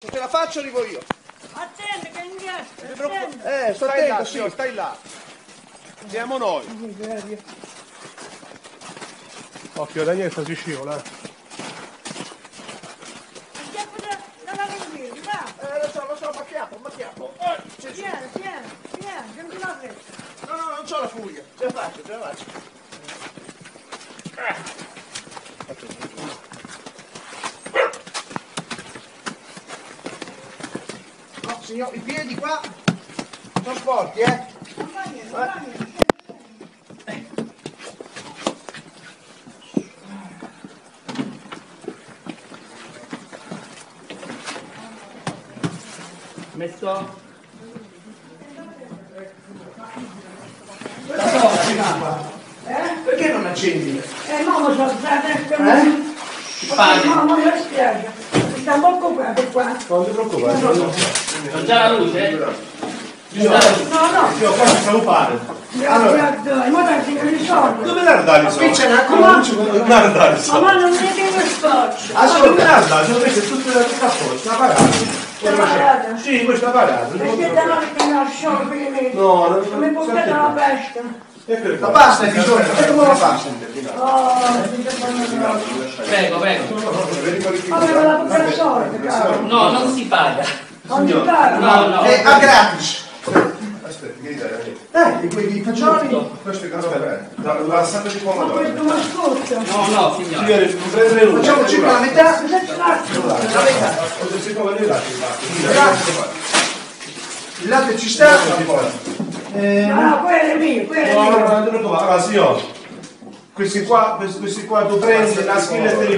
Se te la faccio arrivo io. Attenti che ingresso, attenti. Eh, sto Stai là, attento, signor, sì. stai là. Siamo noi. Occhio Daniele sta si scivola. eh. Da-. Eh, lo so, lo so, ma chiappo, ma chiappo. Eh, sì, sì. Vieni, vieni, vieni, che non ti la fretta. No, no, non c'ho la furia. Ce la faccio, ce la faccio. No, signor, i piedi qua sono sporchi, eh? Non fa niente, non fa niente. Messo? Perché non accendi? Eh, no, ma sono state Eh? Pane. No, ma mi spiace. Mi sta un po' occupato qua. Non ti preoccupare. Non già la luce? La. No, no, Io qua ci stavo fare. grazie a Dio. Ma dai, che mi sono. Dove l'hai dato i soldi? Anche Ma- una luce con Non l'hai dato i Ma soldi. ma non mi devo. Ma dove l'hai dato? Sono messe tutte le tutte a posto, parato. Sta parata. Sì, questo è parato. Perché da noi che lasciò prima. No, non Non mi portate la pesca. La pasta è bisogno, e come la? Oh, sembra Prego, prego. Avevo la pure soldi, caro. No, non si paga. Non ti pare? No, no. È a gratis. Aspetta, che dai? Eh, e quelli fagioli? Questo è aspetta. La salsa di Ma pomodoro. questo mi ascolta. No, no, signore. Signore. Facciamo circa la metà. La metà. Lì là? Il latte ci sta. Eh, No, no, quello è mio, quello è No, no, mio. Allora, signore, questi qua, questi, qua tu prendi la schilla e te li